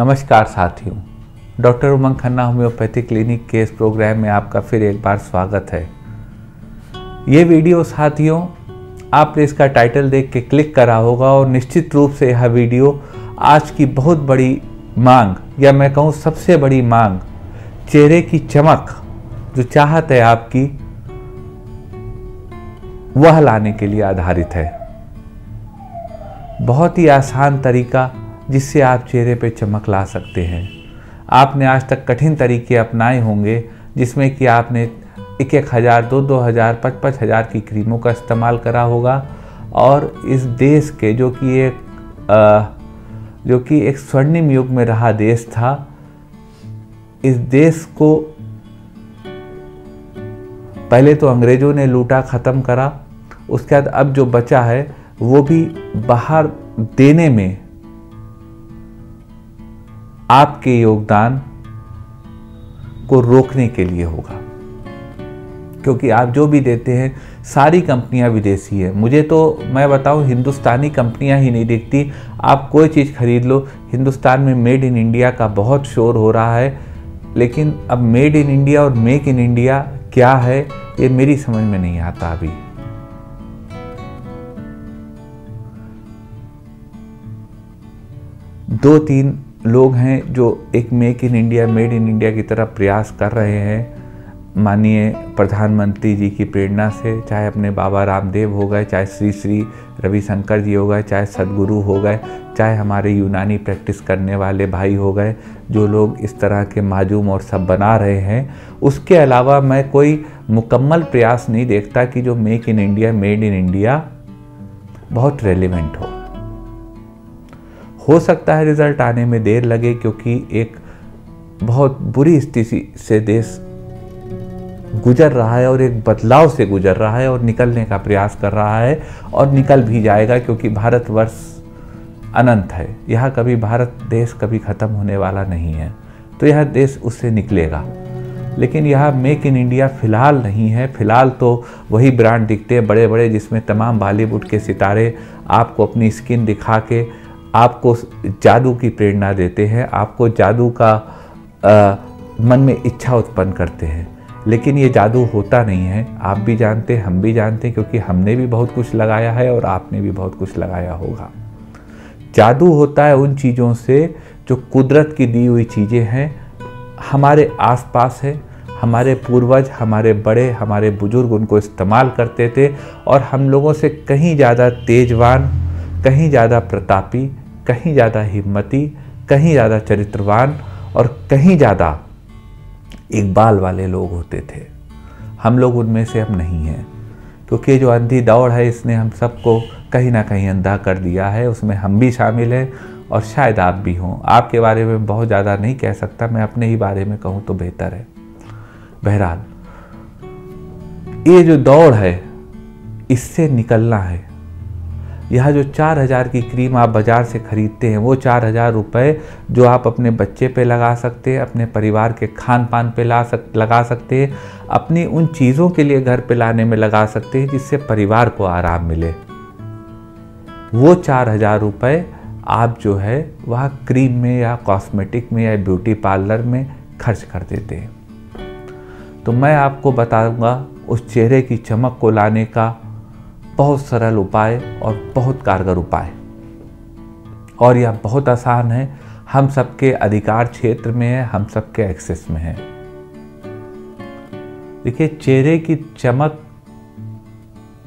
नमस्कार साथियों। Doctor Umang Khanna homeopathy clinic के इस प्रोग्राम में आपका फिर एक बार स्वागत है। ये वीडियो साथियों, आपने इसका टाइटल देख के क्लिक करा होगा और निश्चित रूप से यह वीडियो आज की बहुत बड़ी मांग, या मैं कहूँ सबसे बड़ी मांग, चेहरे की चमक जो चाहत है आपकी, वह लाने के लिए आधारित है। बहुत ही आसान तरीका जिससे आप चेहरे पर चमक ला सकते हैं। आपने आज तक कठिन तरीके अपनाए होंगे जिसमें कि आपने एक एक हज़ार दो दो हज़ार पच पाँच हज़ार की क्रीमों का इस्तेमाल करा होगा। और इस देश के जो कि एक आ, जो कि एक स्वर्णिम युग में रहा देश था इस देश को पहले तो अंग्रेज़ों ने लूटा ख़त्म करा। उसके बाद अब जो बचा है वो भी बाहर देने में आपके योगदान को रोकने के लिए होगा। क्योंकि आप जो भी देते हैं, सारी कंपनियाँ विदेशी है। मुझे तो मैं बताऊँ, हिंदुस्तानी कंपनियाँ ही नहीं दिखती। आप कोई चीज़ खरीद लो, हिंदुस्तान में मेड इन इंडिया का बहुत शोर हो रहा है। लेकिन अब मेड इन इंडिया और मेक इन इंडिया क्या है, ये मेरी समझ में नहीं आता अभी। दो तीन लोग हैं जो एक make in India made in India की तरफ़ प्रयास कर रहे हैं। माननीय प्रधानमंत्री जी की प्रेरणा से, चाहे अपने बाबा रामदेव हो गए, चाहे श्री श्री रविशंकर जी हो गए, चाहे सदगुरु हो गए, चाहे हमारे यूनानी प्रैक्टिस करने वाले भाई हो गए, जो लोग इस तरह के माजूम और सब बना रहे हैं। उसके अलावा मैं कोई मुकम्मल प्रयास नहीं देखता कि जो make in India made in India बहुत रेलिवेंट हो। हो सकता है रिज़ल्ट आने में देर लगे क्योंकि एक बहुत बुरी स्थिति से देश गुजर रहा है और एक बदलाव से गुजर रहा है और निकलने का प्रयास कर रहा है और निकल भी जाएगा क्योंकि भारतवर्ष अनंत है। यह कभी भारत देश कभी ख़त्म होने वाला नहीं है। तो यह देश उससे निकलेगा। लेकिन यह मेक इन इंडिया फ़िलहाल नहीं है। फ़िलहाल तो वही ब्रांड दिखते हैं बड़े बड़े जिसमें तमाम बॉलीवुड के सितारे आपको अपनी स्किन दिखा के आपको जादू की प्रेरणा देते हैं आपको जादू का आ, मन में इच्छा उत्पन्न करते हैं। लेकिन ये जादू होता नहीं है। आप भी जानते हम भी जानते हैं क्योंकि हमने भी बहुत कुछ लगाया है और आपने भी बहुत कुछ लगाया होगा। जादू होता है उन चीज़ों से जो कुदरत की दी हुई चीज़ें हैं। हमारे आसपास है हमारे पूर्वज हमारे बड़े हमारे बुज़ुर्ग उनको इस्तेमाल करते थे और हम लोगों से कहीं ज़्यादा तेजवान कहीं ज़्यादा प्रतापी कहीं ज़्यादा हिम्मती, कहीं ज़्यादा चरित्रवान और कहीं ज़्यादा इकबाल वाले लोग होते थे। हम लोग उनमें से अब नहीं हैं, क्योंकि जो अंधी दौड़ है, इसने हम सबको कहीं ना कहीं अंधा कर दिया है। उसमें हम भी शामिल हैं और शायद आप भी हों। आपके बारे में बहुत ज़्यादा नहीं कह सकता, मैं अपने ही बारे में कहूँ तो बेहतर है। बहरहाल, ये जो दौड़ है, इससे निकलना है। यह जो चार हज़ार की क्रीम आप बाज़ार से ख़रीदते हैं, वो चार हज़ार रुपये जो आप अपने बच्चे पे लगा सकते हैं, अपने परिवार के खान पान पे ला सक, लगा सकते हैं, अपनी उन चीज़ों के लिए घर पे लाने में लगा सकते हैं जिससे परिवार को आराम मिले। वो चार हज़ार रुपये आप जो है, वह क्रीम में या कॉस्मेटिक में या ब्यूटी पार्लर में खर्च कर देते हैं। तो मैं आपको बताऊँगा, उस चेहरे की चमक को लाने का बहुत सरल उपाय और बहुत कारगर उपाय। और यह बहुत आसान है। हम सबके अधिकार क्षेत्र में है हम सबके एक्सेस में है। देखिए चेहरे की चमक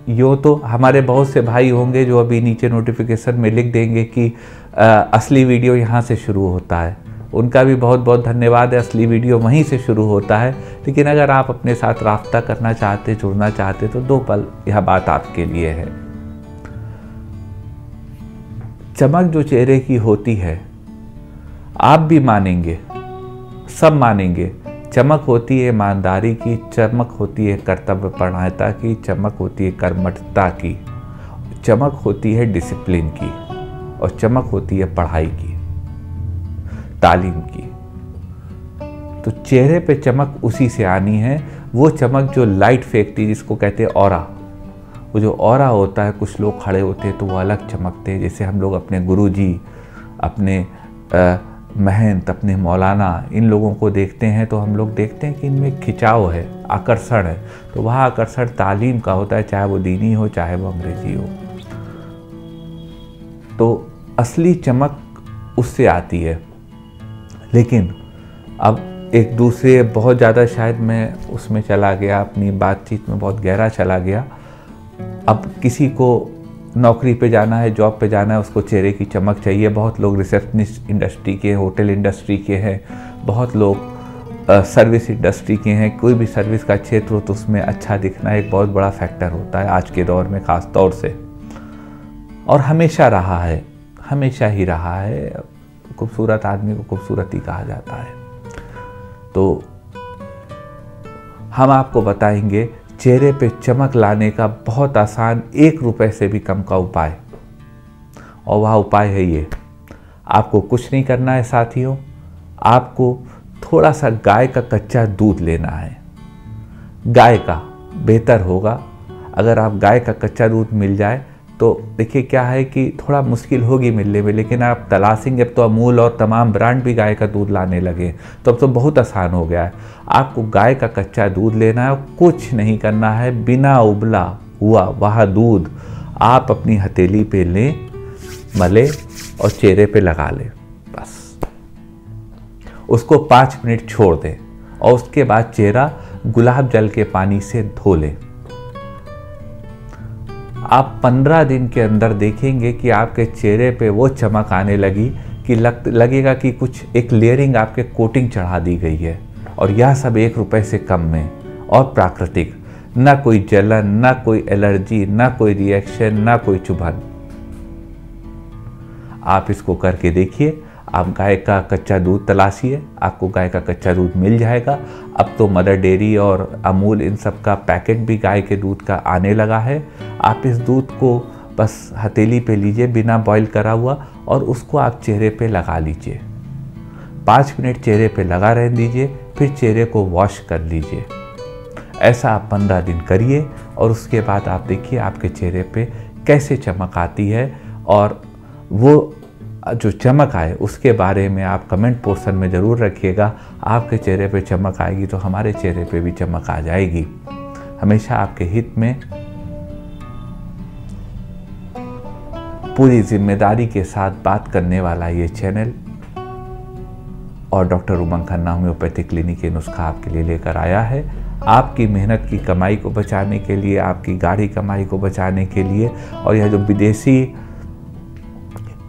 यो तो हमारे बहुत से भाई होंगे जो अभी नीचे नोटिफिकेशन में लिख देंगे कि आ, असली वीडियो यहाँ से शुरू होता है। उनका भी बहुत बहुत धन्यवाद है। असली वीडियो वहीं से शुरू होता है। लेकिन अगर आप अपने साथ रबता करना चाहते, जुड़ना चाहते तो दो पल यह बात आपके लिए है। चमक जो चेहरे की होती है, आप भी मानेंगे, सब मानेंगे। चमक होती है ईमानदारी की, चमक होती है कर्तव्य परायणता की, चमक होती है कर्मठता की, चमक होती है डिसिप्लिन की, और चमक होती है पढ़ाई की। तालीम की। तो चेहरे पे चमक उसी से आनी है। वो चमक जो लाइट फेंकती जिसको कहते हैं और वो जो और होता है कुछ लोग खड़े होते हैं तो वो अलग चमकते हैं। जैसे हम लोग अपने गुरु जी अपने आ, महंत अपने मौलाना इन लोगों को देखते हैं तो हम लोग देखते हैं कि इनमें खिंचाव है आकर्षण है। तो वह आकर्षण तालीम का होता है चाहे वो दीनी हो चाहे वो अंग्रेज़ी हो। तो असली चमक उससे आती है। लेकिन अब एक दूसरे, बहुत ज़्यादा शायद मैं उसमें चला गया, अपनी बातचीत में बहुत गहरा चला गया। अब किसी को नौकरी पे जाना है, जॉब पे जाना है, उसको चेहरे की चमक चाहिए। बहुत लोग रिसेप्शनिस्ट इंडस्ट्री के, होटल इंडस्ट्री के हैं। बहुत लोग सर्विस इंडस्ट्री के हैं। कोई भी सर्विस का क्षेत्र हो तो उसमें अच्छा दिखना एक बहुत बड़ा फैक्टर होता है आज के दौर में ख़ास तौर से। और हमेशा रहा है, हमेशा ही रहा है। खूबसूरत आदमी को खूबसूरत कहा जाता है। तो हम आपको बताएँगे, चेहरे पे चमक लाने का बहुत आसान एक रुपए से भी कम का उपाय। और वह उपाय है ये, आपको कुछ नहीं करना है साथियों, आपको थोड़ा सा गाय का कच्चा दूध लेना है। गाय का बेहतर होगा, अगर आप गाय का कच्चा दूध मिल जाए तो देखिए क्या है कि थोड़ा मुश्किल होगी मिलने में, लेकिन आप तलाशेंगे अब तो अमूल और तमाम ब्रांड भी गाय का दूध लाने लगे तो अब तो बहुत आसान हो गया है। आपको गाय का कच्चा दूध लेना है कुछ नहीं करना है, बिना उबला हुआ वह दूध आप अपनी हथेली पे लें, मले और चेहरे पे लगा लें, बस। उसको पाँच मिनट छोड़ दें और उसके बाद चेहरा गुलाब जल के पानी से धो लें। आप पंद्रह दिन के अंदर देखेंगे कि आपके चेहरे पे वो चमक आने लगी कि लग, लगेगा कि कुछ एक लेयरिंग आपके कोटिंग चढ़ा दी गई है। और यह सब एक रुपए से कम में और प्राकृतिक। ना कोई जलन, ना कोई एलर्जी, ना कोई रिएक्शन, ना कोई चुभन। आप इसको करके देखिए। आप गाय का कच्चा दूध तलाशिए आपको गाय का कच्चा दूध मिल जाएगा। अब तो मदर डेयरी और अमूल इन सब का पैकेट भी गाय के दूध का आने लगा है। आप इस दूध को बस हथेली पे लीजिए, बिना बॉईल करा हुआ, और उसको आप चेहरे पे लगा लीजिए। पाँच मिनट चेहरे पे लगा रह दीजिए, फिर चेहरे को वॉश कर लीजिए। ऐसा आप पंद्रह दिन करिए, और उसके बाद आप देखिए आपके चेहरे पे कैसे चमक आती है, और वो जो चमक आए, उसके बारे में आप कमेंट पोर्शन में ज़रूर रखिएगा। आपके चेहरे पे चमक आएगी तो हमारे चेहरे पे भी चमक आ जाएगी। हमेशा आपके हित में पूरी ज़िम्मेदारी के साथ बात करने वाला ये चैनल और doctor Umang Khanna homeopathic clinic के नुस्खा आपके लिए लेकर आया है। आपकी मेहनत की कमाई को बचाने के लिए, आपकी गाढ़ी कमाई को बचाने के लिए और यह जो विदेशी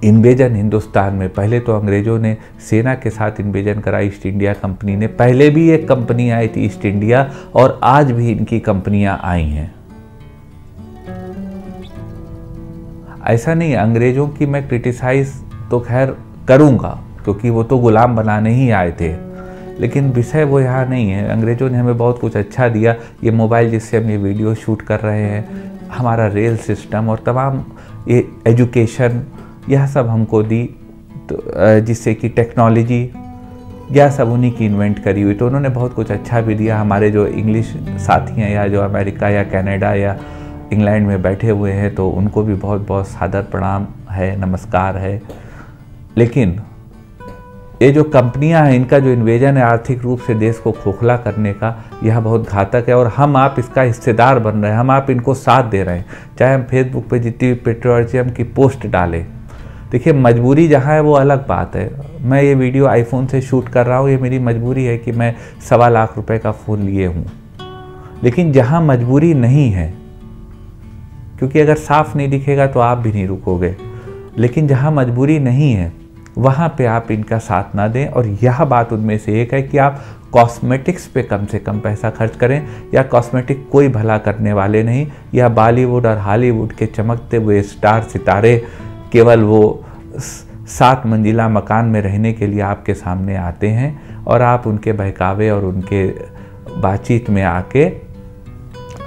इन्वेजन हिंदुस्तान में, पहले तो अंग्रेज़ों ने सेना के साथ इन्वेजन करा, ईस्ट इंडिया कंपनी ने। पहले भी एक कंपनी आई थी ईस्ट इंडिया और आज भी इनकी कंपनियाँ आई हैं। ऐसा नहीं, अंग्रेज़ों की मैं क्रिटिसाइज तो खैर करूँगा, क्योंकि वो तो गुलाम बनाने ही आए थे। लेकिन विषय वो यहाँ नहीं है। अंग्रेज़ों ने हमें बहुत कुछ अच्छा दिया। ये मोबाइल जिससे हम ये वीडियो शूट कर रहे हैं, हमारा रेल सिस्टम और तमाम ये एजुकेशन यह सब हमको दी तो जिससे कि टेक्नोलॉजी यह सब उन्हीं की इन्वेंट करी हुई। तो उन्होंने बहुत कुछ अच्छा भी दिया। हमारे जो इंग्लिश साथी हैं या जो अमेरिका या कनाडा या इंग्लैंड में बैठे हुए हैं तो उनको भी बहुत बहुत सादर प्रणाम है, नमस्कार है। लेकिन ये जो कंपनियाँ हैं, इनका जो इन्वेजन है आर्थिक रूप से देश को खोखला करने का, यह बहुत घातक है और हम आप इसका हिस्सेदार बन रहे हैं। हम आप इनको साथ दे रहे हैं। चाहे हम फेसबुक पे जितनी भी पेट्रोलियम की पोस्ट डालें देखिए, मजबूरी जहाँ है वो अलग बात है। मैं ये वीडियो आईफोन से शूट कर रहा हूँ, ये मेरी मजबूरी है कि मैं सवा लाख रुपए का फ़ोन लिए हूँ। लेकिन जहाँ मजबूरी नहीं है, क्योंकि अगर साफ़ नहीं दिखेगा तो आप भी नहीं रुकोगे। लेकिन जहाँ मजबूरी नहीं है, वहाँ पे आप इनका साथ ना दें और यह बात उनमें से एक है कि आप कॉस्मेटिक्स पे कम से कम पैसा खर्च करें या कॉस्मेटिक कोई भला करने वाले नहीं। या बॉलीवुड और हॉलीवुड के चमकते हुए स्टार सितारे केवल वो सात मंजिला मकान में रहने के लिए आपके सामने आते हैं और आप उनके बहकावे और उनके बातचीत में आके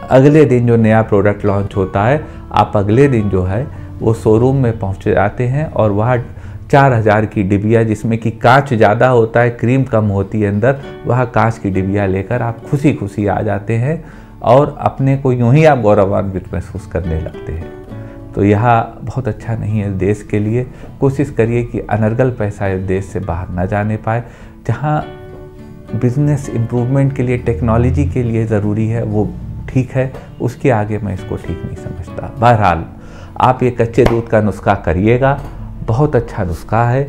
अगले दिन जो नया प्रोडक्ट लॉन्च होता है, आप अगले दिन जो है, वो शोरूम में पहुँच जाते हैं और वह चार हज़ार की डिबिया जिसमें कि कांच ज़्यादा होता है क्रीम कम होती है अंदर, वह कांच की डिबिया लेकर आप खुशी खुशी आ जाते हैं और अपने को यूँ ही आप गौरवान्वित महसूस करने लगते हैं। तो यह बहुत अच्छा नहीं है देश के लिए। कोशिश करिए कि अनर्गल पैसा देश से बाहर ना जाने पाए। जहाँ बिज़नेस इम्प्रूवमेंट के लिए टेक्नोलॉजी के लिए ज़रूरी है, वो ठीक है। उसके आगे मैं इसको ठीक नहीं समझता। बहरहाल, आप ये कच्चे दूध का नुस्खा करिएगा। बहुत अच्छा नुस्खा है।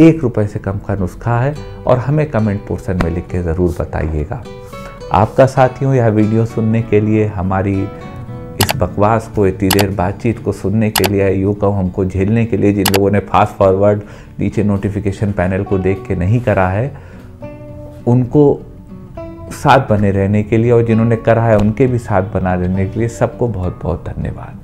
एक रुपए से कम का नुस्खा है और हमें कमेंट पोर्शन में लिख के ज़रूर बताइएगा। आपका साथियों, यह वीडियो सुनने के लिए हमारी बकवास को, इतनी देर बातचीत को सुनने के लिए, यूँ कहूँ, हमको झेलने के लिए जिन लोगों ने फास्ट फॉरवर्ड नीचे नोटिफिकेशन पैनल को देख के नहीं करा है, उनको साथ बने रहने के लिए और जिन्होंने करा है, उनके भी साथ बना रहने के लिए सबको बहुत बहुत धन्यवाद।